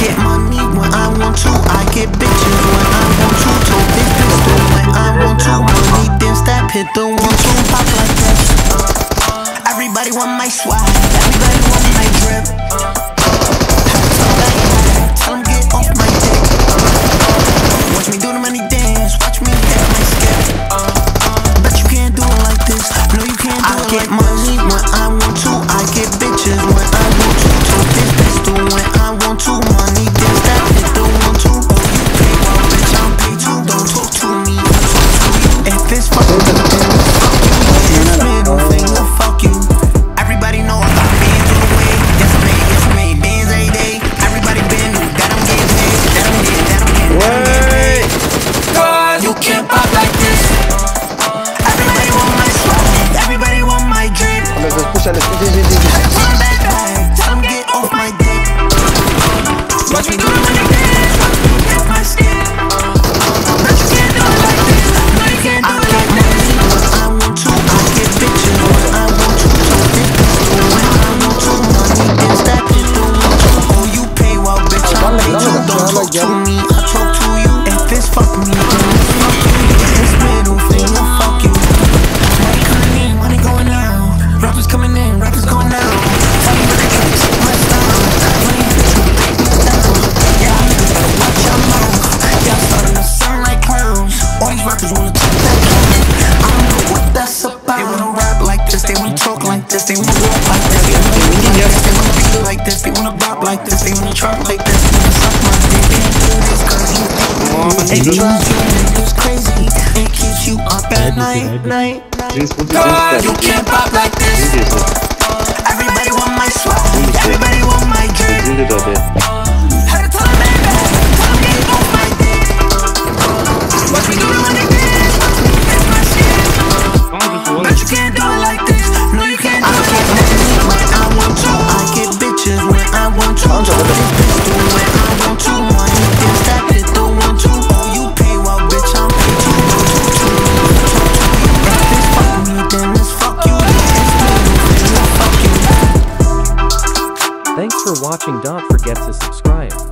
get money when I want to. I get bitches when I want to. Told this pistol when I want to. Money then step hit the one two pop like that. Everybody want my swag. Everybody want my drip. 在那行行行行行。they wanna walk like this, they wanna be like this, they wanna bop like this, they wanna try like this, they wanna suck my dick, they do this cause you think you niggas crazy, it keeps you up at night, night, night, God, you can't pop like this, everybody want my swag, Thanks for watching. Don't forget to subscribe.